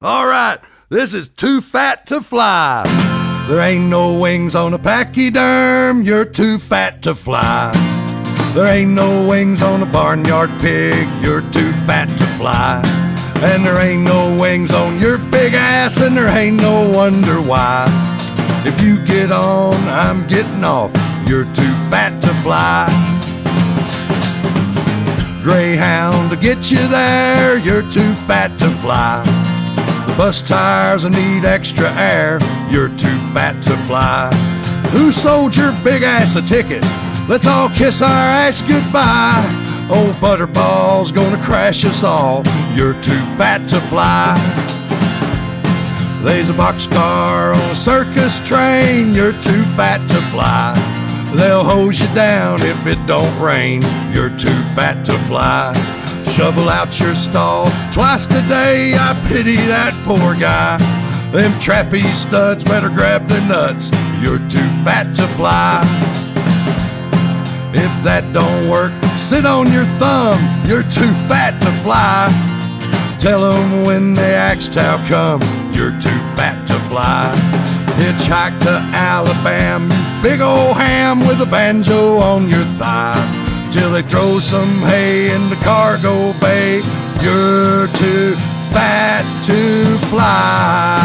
All right, this is too fat to fly. There ain't no wings on a pachyderm, you're too fat to fly. There ain't no wings on a barnyard pig, you're too fat to fly. And there ain't no wings on your big ass, and there ain't no wonder why. If you get on, I'm getting off, you're too fat to fly. Greyhound to get you there, you're too fat to fly. Bus tires need extra air, you're too fat to fly. Who sold your big ass a ticket? Let's all kiss our ass goodbye. Old Butterball's gonna crash us all, you're too fat to fly. There's a boxcar on a circus train, you're too fat to fly. They'll hose you down if it don't rain, you're too fat to fly. Shovel out your stall twice a day, I pity that poor guy. Them trapeze studs better grab their nuts, you're too fat to fly. If that don't work, sit on your thumb, you're too fat to fly. Tell them when the axe how come you're too fat to fly. Hitchhike to Alabama, big old ham with a banjo on your thigh. Till they throw some hay in the cargo bay, you're too fat to fly.